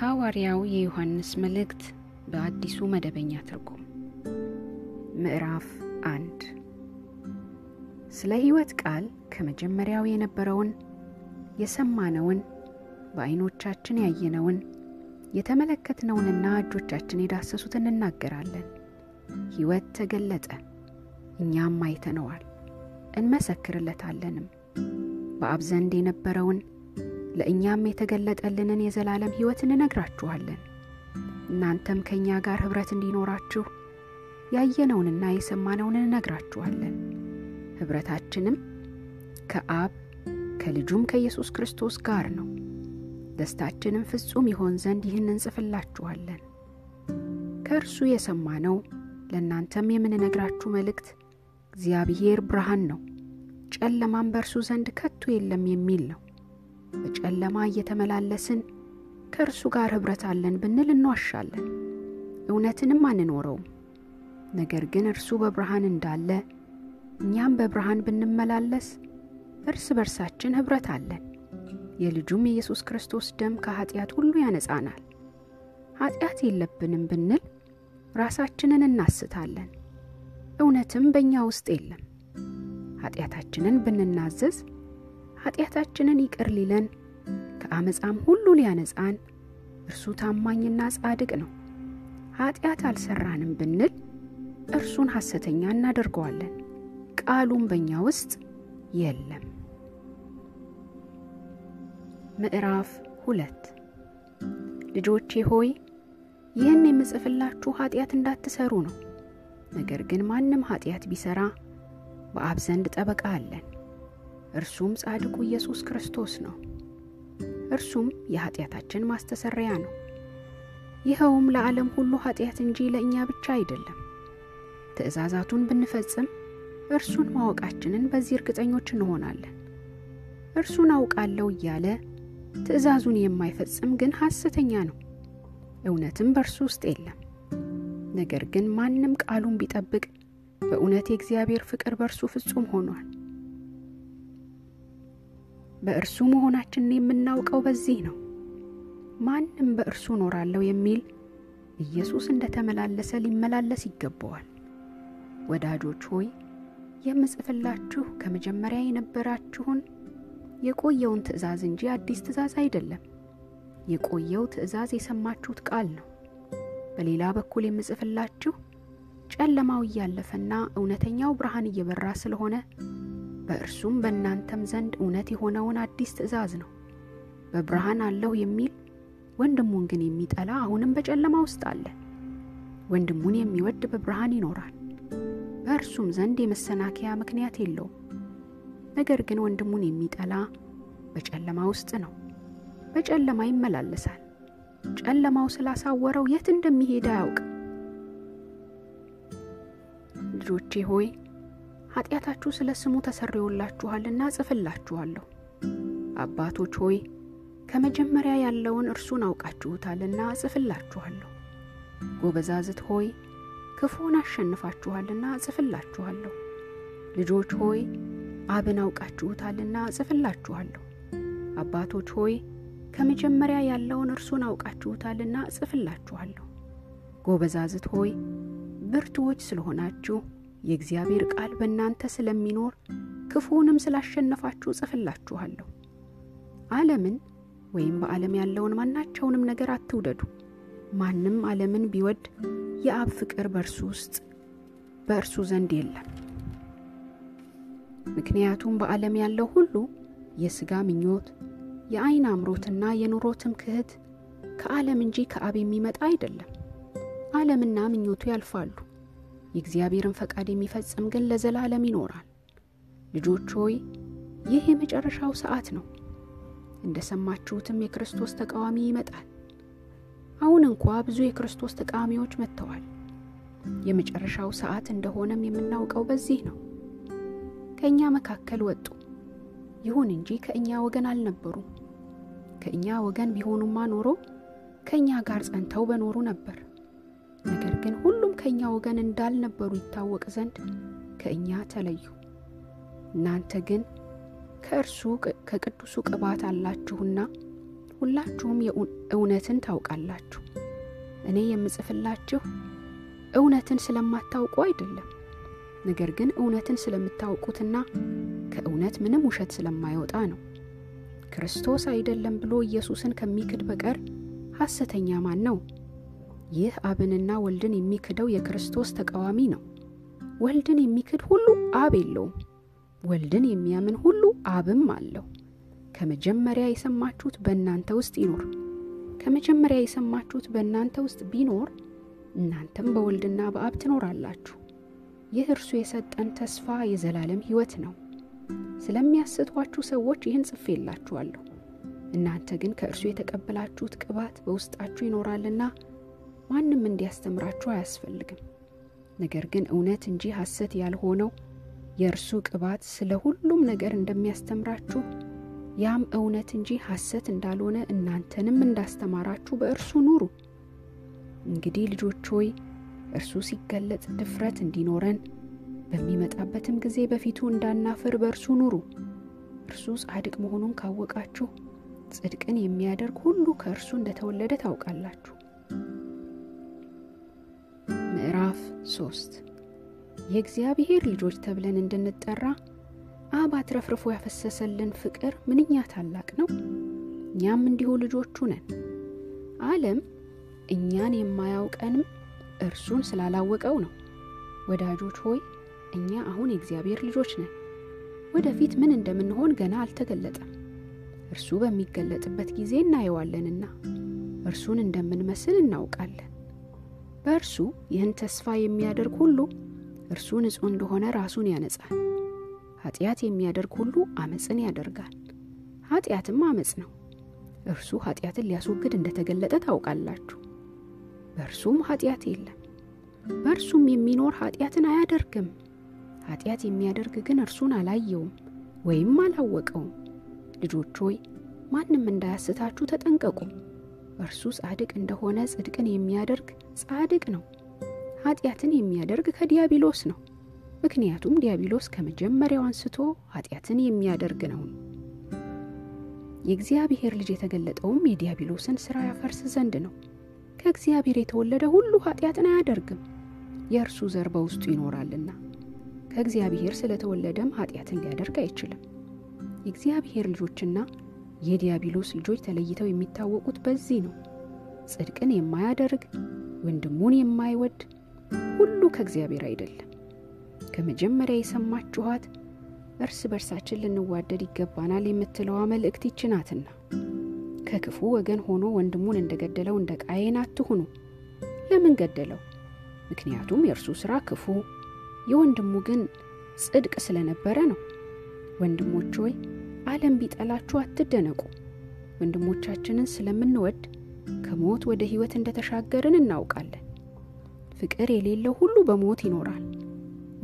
የሐዋርያው የዮሐንስ መልእክት በአዲሱ መደበኛ ትርጉም ምዕራፍ አንድ ስለ ሕይወት ቃል ከመጀመሪያው የነበረውን የሰማነውን በዐይኖቻችን ያየነውን የተመለከትነውንና እጆቻችን የዳሰሱትን እንናገራለን። ሕይወት ተገለጠ፣ እኛም አይተነዋል፣ እንመሰክርለታለንም። በአብ ዘንድ የነበረውን ለእኛም የተገለጠልንን የዘላለም ሕይወት እንነግራችኋለን። እናንተም ከእኛ ጋር ኅብረት እንዲኖራችሁ ያየነውንና የሰማነውን እንነግራችኋለን። ኅብረታችንም ከአብ ከልጁም ከኢየሱስ ክርስቶስ ጋር ነው። ደስታችንም ፍጹም ይሆን ዘንድ ይህን እንጽፍላችኋለን። ከእርሱ የሰማነው ለእናንተም የምንነግራችሁ መልእክት እግዚአብሔር ብርሃን ነው፣ ጨለማም በእርሱ ዘንድ ከቶ የለም የሚል ነው። በጨለማ እየተመላለስን ከእርሱ ጋር ኅብረት አለን ብንል እንዋሻለን፣ እውነትንም አንኖረውም። ነገር ግን እርሱ በብርሃን እንዳለ እኛም በብርሃን ብንመላለስ እርስ በርሳችን ኅብረት አለን። የልጁም የኢየሱስ ክርስቶስ ደም ከኀጢአት ሁሉ ያነጻናል። ኀጢአት የለብንም ብንል ራሳችንን እናስታለን፣ እውነትም በእኛ ውስጥ የለም። ኀጢአታችንን ብንናዘዝ ኀጢአታችንን ይቅር ሊለን ከአመፃም ሁሉ ሊያነጻን እርሱ ታማኝና ጻድቅ ነው። ኀጢአት አልሠራንም ብንል እርሱን ሐሰተኛ እናደርገዋለን፣ ቃሉም በእኛ ውስጥ የለም። ምዕራፍ ሁለት ልጆቼ ሆይ ይህን የምጽፍላችሁ ኀጢአት እንዳትሰሩ ነው። ነገር ግን ማንም ኀጢአት ቢሠራ በአብ ዘንድ ጠበቃ አለን፣ እርሱም ጻድቁ ኢየሱስ ክርስቶስ ነው። እርሱም የኀጢአታችን ማስተሰረያ ነው። ይኸውም ለዓለም ሁሉ ኀጢአት እንጂ ለእኛ ብቻ አይደለም። ትእዛዛቱን ብንፈጽም እርሱን ማወቃችንን በዚህ እርግጠኞች እንሆናለን። እርሱን አውቃለሁ እያለ ትእዛዙን የማይፈጽም ግን ሐሰተኛ ነው፣ እውነትም በእርሱ ውስጥ የለም። ነገር ግን ማንም ቃሉን ቢጠብቅ በእውነት የእግዚአብሔር ፍቅር በእርሱ ፍጹም ሆኗል። በእርሱ መሆናችንን የምናውቀው በዚህ ነው። ማንም በእርሱ እኖራለሁ የሚል ኢየሱስ እንደ ተመላለሰ ሊመላለስ ይገባዋል። ወዳጆች ሆይ የምጽፍላችሁ ከመጀመሪያ የነበራችሁን የቆየውን ትእዛዝ እንጂ አዲስ ትእዛዝ አይደለም። የቆየው ትእዛዝ የሰማችሁት ቃል ነው። በሌላ በኩል የምጽፍላችሁ ጨለማው እያለፈና እውነተኛው ብርሃን እየበራ ስለሆነ በእርሱም በእናንተም ዘንድ እውነት የሆነውን አዲስ ትእዛዝ ነው። በብርሃን አለሁ የሚል ወንድሙን ግን የሚጠላ አሁንም በጨለማ ውስጥ አለ። ወንድሙን የሚወድ በብርሃን ይኖራል፣ በእርሱም ዘንድ የመሰናከያ ምክንያት የለውም። ነገር ግን ወንድሙን የሚጠላ በጨለማ ውስጥ ነው፣ በጨለማ ይመላለሳል፣ ጨለማው ስላሳወረው የት እንደሚሄድ አያውቅም። ልጆቼ ሆይ ኀጢአታችሁ ስለ ስሙ ተሰርዮላችኋልና ጽፍላችኋለሁ። አባቶች ሆይ ከመጀመሪያ ያለውን እርሱን አውቃችሁታልና እጽፍላችኋለሁ። ጎበዛዝት ሆይ ክፉን አሸንፋችኋልና እጽፍላችኋለሁ። ልጆች ሆይ አብን አውቃችሁታልና እጽፍላችኋለሁ። አባቶች ሆይ ከመጀመሪያ ያለውን እርሱን አውቃችሁታልና እጽፍላችኋለሁ። ጎበዛዝት ሆይ ብርቱዎች ስለሆናችሁ የእግዚአብሔር ቃል በእናንተ ስለሚኖር ክፉውንም ስላሸነፋችሁ እጽፍላችኋለሁ። ዓለምን ወይም በዓለም ያለውን ማናቸውንም ነገር አትውደዱ። ማንም ዓለምን ቢወድ የአብ ፍቅር በእርሱ ውስጥ በእርሱ ዘንድ የለም። ምክንያቱም በዓለም ያለው ሁሉ የሥጋ ምኞት፣ የዐይን አምሮትና የኑሮ ትምክህት ከዓለም እንጂ ከአብ የሚመጣ አይደለም። ዓለምና ምኞቱ ያልፋሉ፣ የእግዚአብሔርን ፈቃድ የሚፈጽም ግን ለዘላለም ይኖራል። ልጆች ሆይ ይህ የመጨረሻው ሰዓት ነው። እንደ ሰማችሁትም የክርስቶስ ተቃዋሚ ይመጣል። አሁን እንኳ ብዙ የክርስቶስ ተቃዋሚዎች መጥተዋል። የመጨረሻው ሰዓት እንደሆነም የምናውቀው በዚህ ነው። ከእኛ መካከል ወጡ፣ ይሁን እንጂ ከእኛ ወገን አልነበሩም። ከእኛ ወገን ቢሆኑማ ኖሮ ከእኛ ጋር ጸንተው በኖሩ ነበር። ነገር ግን ሁሉም ከእኛ ወገን እንዳልነበሩ ይታወቅ ዘንድ ከእኛ ተለዩ። እናንተ ግን ከእርሱ ከቅዱሱ ቅባት አላችሁና ሁላችሁም እውነትን ታውቃላችሁ። እኔ የምጽፍላችሁ እውነትን ስለማታውቁ አይደለም፣ ነገር ግን እውነትን ስለምታውቁትና ከእውነት ምንም ውሸት ስለማይወጣ ነው። ክርስቶስ አይደለም ብሎ ኢየሱስን ከሚክድ በቀር ሐሰተኛ ማን ነው? ይህ አብንና ወልድን የሚክደው የክርስቶስ ተቃዋሚ ነው። ወልድን የሚክድ ሁሉ አብ የለውም። ወልድን የሚያምን ሁሉ አብም አለው። ከመጀመሪያ የሰማችሁት በእናንተ ውስጥ ይኖር። ከመጀመሪያ የሰማችሁት በእናንተ ውስጥ ቢኖር እናንተም በወልድና በአብ ትኖራላችሁ። ይህ እርሱ የሰጠን ተስፋ የዘላለም ሕይወት ነው። ስለሚያስቷችሁ ሰዎች ይህን ጽፌላችኋለሁ። እናንተ ግን ከእርሱ የተቀበላችሁት ቅባት በውስጣችሁ ይኖራልና ማንም እንዲያስተምራችሁ አያስፈልግም። ነገር ግን እውነት እንጂ ሐሰት ያልሆነው የእርሱ ቅባት ስለ ሁሉም ነገር እንደሚያስተምራችሁ ያም እውነት እንጂ ሐሰት እንዳልሆነ እናንተንም እንዳስተማራችሁ በእርሱ ኑሩ። እንግዲህ ልጆች ሆይ እርሱ ሲገለጥ ድፍረት እንዲኖረን በሚመጣበትም ጊዜ በፊቱ እንዳናፍር በእርሱ ኑሩ። እርሱ ጻድቅ መሆኑን ካወቃችሁ ጽድቅን የሚያደርግ ሁሉ ከእርሱ እንደተወለደ ታውቃላችሁ። ምዕራፍ ሶስት የእግዚአብሔር ልጆች ተብለን እንድንጠራ አብ አትረፍርፎ ያፈሰሰልን ፍቅር ምንኛ ታላቅ ነው! እኛም እንዲሁ ልጆቹ ነን። ዓለም እኛን የማያውቀንም እርሱን ስላላወቀው ነው። ወዳጆች ሆይ እኛ አሁን የእግዚአብሔር ልጆች ነን። ወደፊት ምን እንደምንሆን ገና አልተገለጠም። እርሱ በሚገለጥበት ጊዜ እናየዋለንና እርሱን እንደምንመስል እናውቃለን። በእርሱ ይህን ተስፋ የሚያደርግ ሁሉ እርሱ ንጹሕ እንደሆነ ራሱን ያነጻል። ኃጢአት የሚያደርግ ሁሉ አመፅን ያደርጋል፣ ኃጢአትም አመፅ ነው። እርሱ ኃጢአትን ሊያስወግድ እንደተገለጠ ታውቃላችሁ። በእርሱም ኃጢአት የለም። በእርሱም የሚኖር ኃጢአትን አያደርግም። ኃጢአት የሚያደርግ ግን እርሱን አላየውም ወይም አላወቀውም። ልጆች ሆይ ማንም እንዳያስታችሁ ተጠንቀቁ። እርሱ ጻድቅ እንደሆነ ጽድቅን የሚያደርግ ጻድቅ ነው። ኃጢአትን የሚያደርግ ከዲያብሎስ ነው። ምክንያቱም ዲያብሎስ ከመጀመሪያው አንስቶ ኃጢአትን የሚያደርግ ነው። የእግዚአብሔር ልጅ የተገለጠውም የዲያብሎስን ሥራ ያፈርስ ዘንድ ነው። ከእግዚአብሔር የተወለደ ሁሉ ኃጢአትን አያደርግም፣ የእርሱ ዘር በውስጡ ይኖራልና። ከእግዚአብሔር ስለተወለደም ኃጢአትን ሊያደርግ አይችልም። የእግዚአብሔር ልጆችና የዲያብሎስ ልጆች ተለይተው የሚታወቁት በዚህ ነው። ጽድቅን የማያደርግ ወንድሙን የማይወድ ሁሉ ከእግዚአብሔር አይደለም። ከመጀመሪያ የሰማችኋት እርስ በርሳችን ልንዋደድ ይገባናል የምትለዋ መልእክት ይች ናትና ከክፉ ወገን ሆኖ ወንድሙን እንደገደለው እንደ ቃየን አትሁኑ። ለምን ገደለው? ምክንያቱም የእርሱ ሥራ ክፉ፣ የወንድሙ ግን ጽድቅ ስለነበረ ነው። ወንድሞች ሆይ ዓለም ቢጠላችሁ አትደነቁ። ወንድሞቻችንን ስለምንወድ ከሞት ወደ ሕይወት እንደተሻገርን እናውቃለን። ፍቅር የሌለው ሁሉ በሞት ይኖራል።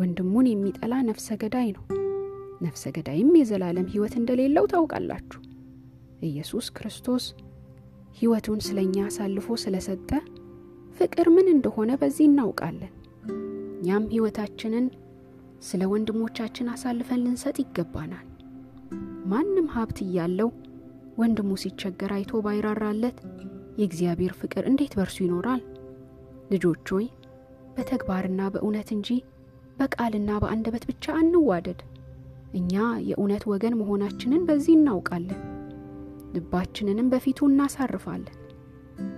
ወንድሙን የሚጠላ ነፍሰ ገዳይ ነው፣ ነፍሰ ገዳይም የዘላለም ሕይወት እንደሌለው ታውቃላችሁ። ኢየሱስ ክርስቶስ ሕይወቱን ስለ እኛ አሳልፎ ስለሰጠ ፍቅር ምን እንደሆነ በዚህ እናውቃለን። እኛም ሕይወታችንን ስለ ወንድሞቻችን አሳልፈን ልንሰጥ ይገባናል። ማንም ሀብት እያለው ወንድሙ ሲቸገር አይቶ ባይራራለት የእግዚአብሔር ፍቅር እንዴት በእርሱ ይኖራል? ልጆች ሆይ በተግባርና በእውነት እንጂ በቃልና በአንደበት ብቻ አንዋደድ። እኛ የእውነት ወገን መሆናችንን በዚህ እናውቃለን፣ ልባችንንም በፊቱ እናሳርፋለን።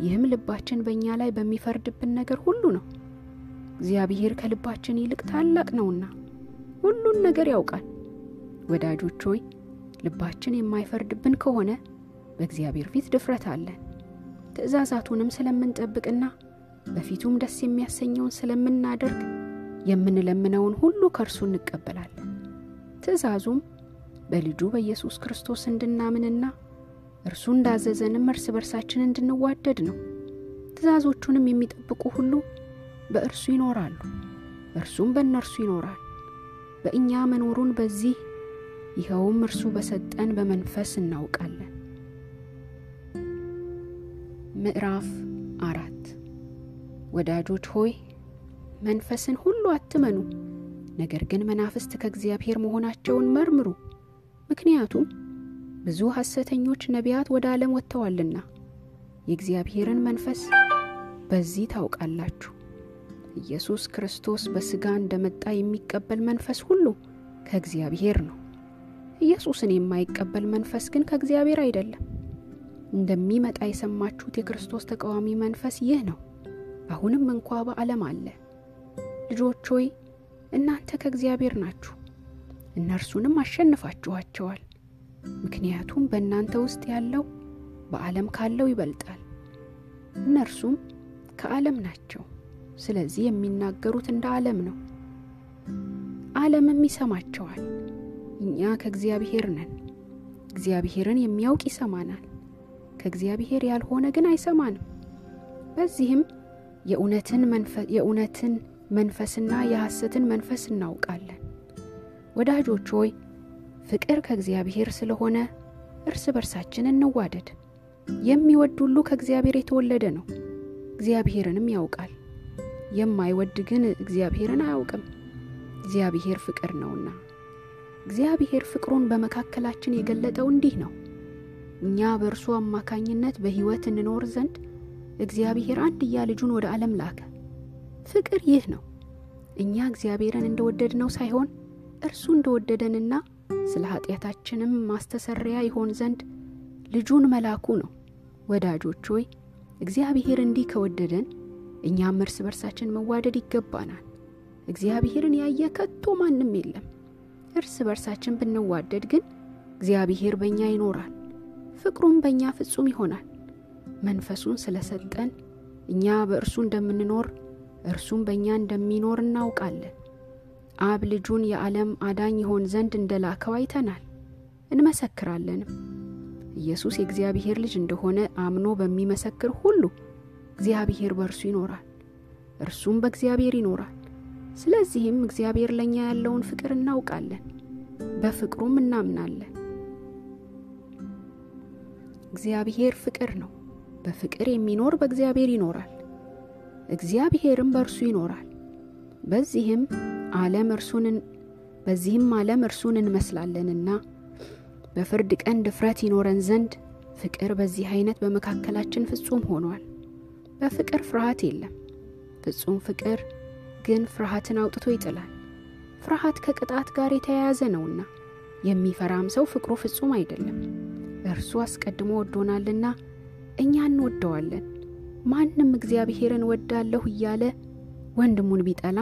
ይህም ልባችን በእኛ ላይ በሚፈርድብን ነገር ሁሉ ነው። እግዚአብሔር ከልባችን ይልቅ ታላቅ ነውና ሁሉን ነገር ያውቃል። ወዳጆች ሆይ ልባችን የማይፈርድብን ከሆነ በእግዚአብሔር ፊት ድፍረት አለን። ትእዛዛቱንም ስለምንጠብቅና በፊቱም ደስ የሚያሰኘውን ስለምናደርግ የምንለምነውን ሁሉ ከእርሱ እንቀበላለን። ትእዛዙም በልጁ በኢየሱስ ክርስቶስ እንድናምንና እርሱ እንዳዘዘንም እርስ በርሳችን እንድንዋደድ ነው። ትእዛዞቹንም የሚጠብቁ ሁሉ በእርሱ ይኖራሉ፣ እርሱም በእነርሱ ይኖራል። በእኛ መኖሩን በዚህ ይኸውም እርሱ በሰጠን በመንፈስ እናውቃለን። ምዕራፍ አራት ወዳጆች ሆይ መንፈስን ሁሉ አትመኑ፣ ነገር ግን መናፍስት ከእግዚአብሔር መሆናቸውን መርምሩ። ምክንያቱም ብዙ ሐሰተኞች ነቢያት ወደ ዓለም ወጥተዋልና የእግዚአብሔርን መንፈስ በዚህ ታውቃላችሁ። ኢየሱስ ክርስቶስ በሥጋ እንደመጣ የሚቀበል መንፈስ ሁሉ ከእግዚአብሔር ነው። ኢየሱስን የማይቀበል መንፈስ ግን ከእግዚአብሔር አይደለም። እንደሚመጣ የሰማችሁት የክርስቶስ ተቃዋሚ መንፈስ ይህ ነው፣ አሁንም እንኳ በዓለም አለ። ልጆች ሆይ እናንተ ከእግዚአብሔር ናችሁ፣ እነርሱንም አሸንፋችኋቸዋል። ምክንያቱም በእናንተ ውስጥ ያለው በዓለም ካለው ይበልጣል። እነርሱም ከዓለም ናቸው፣ ስለዚህ የሚናገሩት እንደ ዓለም ነው፣ ዓለምም ይሰማቸዋል። እኛ ከእግዚአብሔር ነን፣ እግዚአብሔርን የሚያውቅ ይሰማናል፣ ከእግዚአብሔር ያልሆነ ግን አይሰማንም። በዚህም የእውነትን መንፈስና የሐሰትን መንፈስ እናውቃለን። ወዳጆች ሆይ ፍቅር ከእግዚአብሔር ስለሆነ እርስ በርሳችን እንዋደድ። የሚወድ ሁሉ ከእግዚአብሔር የተወለደ ነው፣ እግዚአብሔርንም ያውቃል። የማይወድ ግን እግዚአብሔርን አያውቅም፣ እግዚአብሔር ፍቅር ነውና። እግዚአብሔር ፍቅሩን በመካከላችን የገለጠው እንዲህ ነው፣ እኛ በእርሱ አማካኝነት በሕይወት እንኖር ዘንድ እግዚአብሔር አንድያ ልጁን ወደ ዓለም ላከ። ፍቅር ይህ ነው፣ እኛ እግዚአብሔርን እንደወደድነው ሳይሆን እርሱ እንደወደደንና ስለ ኃጢአታችንም ማስተሰሪያ ይሆን ዘንድ ልጁን መላኩ ነው። ወዳጆች ሆይ እግዚአብሔር እንዲህ ከወደደን እኛም እርስ በርሳችን መዋደድ ይገባናል። እግዚአብሔርን ያየ ከቶ ማንም የለም። እርስ በርሳችን ብንዋደድ ግን እግዚአብሔር በእኛ ይኖራል፣ ፍቅሩም በእኛ ፍጹም ይሆናል። መንፈሱን ስለሰጠን እኛ በእርሱ እንደምንኖር እርሱም በእኛ እንደሚኖር እናውቃለን። አብ ልጁን የዓለም አዳኝ ይሆን ዘንድ እንደላከው አይተናል እንመሰክራለንም። ኢየሱስ የእግዚአብሔር ልጅ እንደሆነ አምኖ በሚመሰክር ሁሉ እግዚአብሔር በእርሱ ይኖራል፣ እርሱም በእግዚአብሔር ይኖራል። ስለዚህም እግዚአብሔር ለእኛ ያለውን ፍቅር እናውቃለን፣ በፍቅሩም እናምናለን። እግዚአብሔር ፍቅር ነው። በፍቅር የሚኖር በእግዚአብሔር ይኖራል፣ እግዚአብሔርም በእርሱ ይኖራል። በዚህም ዓለም እርሱን በዚህም ዓለም እርሱን እንመስላለንና በፍርድ ቀን ድፍረት ይኖረን ዘንድ ፍቅር በዚህ አይነት በመካከላችን ፍጹም ሆኗል። በፍቅር ፍርሃት የለም፣ ፍጹም ፍቅር ግን ፍርሃትን አውጥቶ ይጥላል። ፍርሃት ከቅጣት ጋር የተያያዘ ነውና የሚፈራም ሰው ፍቅሩ ፍጹም አይደለም። እርሱ አስቀድሞ ወዶናልና እኛ እንወደዋለን። ማንም እግዚአብሔርን ወዳለሁ እያለ ወንድሙን ቢጠላ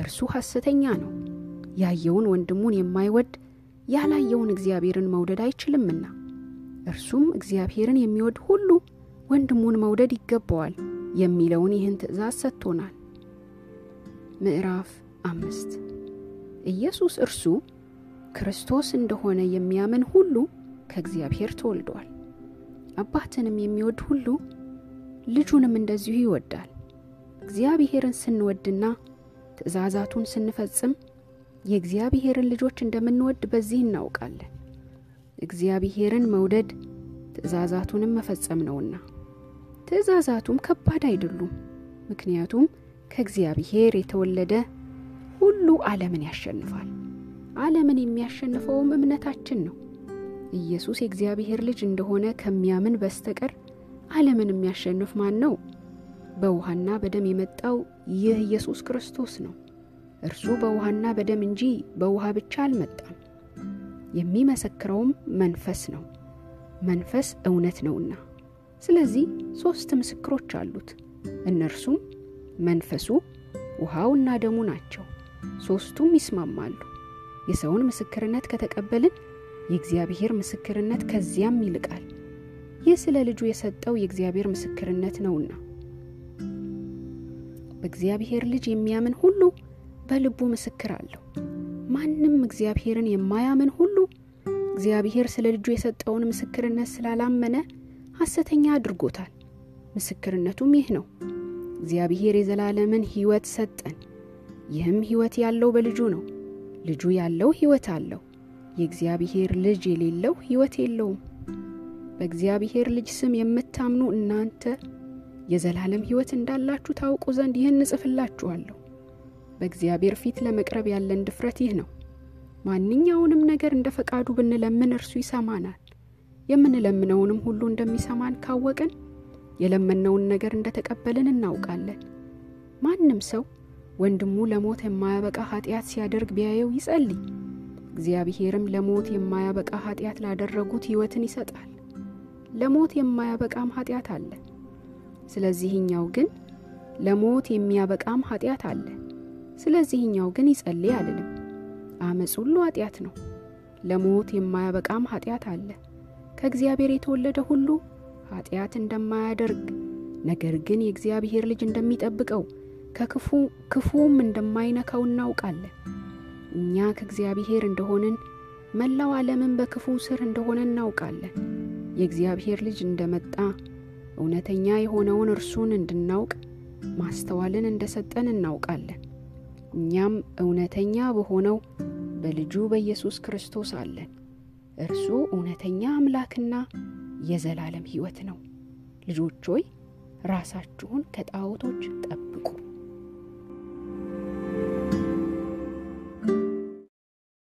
እርሱ ሐሰተኛ ነው። ያየውን ወንድሙን የማይወድ ያላየውን እግዚአብሔርን መውደድ አይችልምና እርሱም እግዚአብሔርን የሚወድ ሁሉ ወንድሙን መውደድ ይገባዋል የሚለውን ይህን ትእዛዝ ሰጥቶናል። ምዕራፍ አምስት ኢየሱስ እርሱ ክርስቶስ እንደሆነ የሚያምን ሁሉ ከእግዚአብሔር ተወልዷል። አባትንም የሚወድ ሁሉ ልጁንም እንደዚሁ ይወዳል። እግዚአብሔርን ስንወድና ትእዛዛቱን ስንፈጽም የእግዚአብሔርን ልጆች እንደምንወድ በዚህ እናውቃለን። እግዚአብሔርን መውደድ ትእዛዛቱንም መፈጸም ነውና። ትእዛዛቱም ከባድ አይደሉም፣ ምክንያቱም ከእግዚአብሔር የተወለደ ሁሉ ዓለምን ያሸንፋል። ዓለምን የሚያሸንፈውም እምነታችን ነው። ኢየሱስ የእግዚአብሔር ልጅ እንደሆነ ከሚያምን በስተቀር ዓለምን የሚያሸንፍ ማን ነው? በውሃና በደም የመጣው ይህ ኢየሱስ ክርስቶስ ነው። እርሱ በውሃና በደም እንጂ በውሃ ብቻ አልመጣም። የሚመሰክረውም መንፈስ ነው፣ መንፈስ እውነት ነውና። ስለዚህ ሦስት ምስክሮች አሉት። እነርሱም መንፈሱ፣ ውሃውና ደሙ ናቸው። ሦስቱም ይስማማሉ። የሰውን ምስክርነት ከተቀበልን የእግዚአብሔር ምስክርነት ከዚያም ይልቃል። ይህ ስለ ልጁ የሰጠው የእግዚአብሔር ምስክርነት ነውና። በእግዚአብሔር ልጅ የሚያምን ሁሉ በልቡ ምስክር አለው። ማንም እግዚአብሔርን የማያምን ሁሉ እግዚአብሔር ስለ ልጁ የሰጠውን ምስክርነት ስላላመነ ሐሰተኛ አድርጎታል። ምስክርነቱም ይህ ነው፣ እግዚአብሔር የዘላለምን ሕይወት ሰጠን። ይህም ሕይወት ያለው በልጁ ነው። ልጁ ያለው ሕይወት አለው። የእግዚአብሔር ልጅ የሌለው ሕይወት የለውም። በእግዚአብሔር ልጅ ስም የምታምኑ እናንተ የዘላለም ሕይወት እንዳላችሁ ታውቁ ዘንድ ይህን እጽፍላችኋለሁ። በእግዚአብሔር ፊት ለመቅረብ ያለን ድፍረት ይህ ነው። ማንኛውንም ነገር እንደ ፈቃዱ ብንለምን እርሱ ይሰማናል። የምንለምነውንም ሁሉ እንደሚሰማን ካወቅን የለመነውን ነገር እንደተቀበልን እናውቃለን። ማንም ሰው ወንድሙ ለሞት የማያበቃ ኃጢአት ሲያደርግ ቢያየው ይጸልይ፣ እግዚአብሔርም ለሞት የማያበቃ ኃጢአት ላደረጉት ሕይወትን ይሰጣል። ለሞት የማያበቃም ኃጢአት አለ። ስለዚህኛው ግን ለሞት የሚያበቃም ኃጢአት አለ። ስለዚህኛው ግን ይጸልይ አልልም። አመፅ ሁሉ ኃጢአት ነው። ለሞት የማያበቃም ኃጢአት አለ። ከእግዚአብሔር የተወለደ ሁሉ ኃጢአት እንደማያደርግ ነገር ግን የእግዚአብሔር ልጅ እንደሚጠብቀው ከክፉ ክፉም እንደማይነካው እናውቃለን። እኛ ከእግዚአብሔር እንደሆንን መላው ዓለምን በክፉ ስር እንደሆነ እናውቃለን። የእግዚአብሔር ልጅ እንደመጣ እውነተኛ የሆነውን እርሱን እንድናውቅ ማስተዋልን እንደሰጠን እናውቃለን። እኛም እውነተኛ በሆነው በልጁ በኢየሱስ ክርስቶስ አለን። እርሱ እውነተኛ አምላክና የዘላለም ሕይወት ነው። ልጆች ሆይ ራሳችሁን ከጣዖቶች ጠብቁ።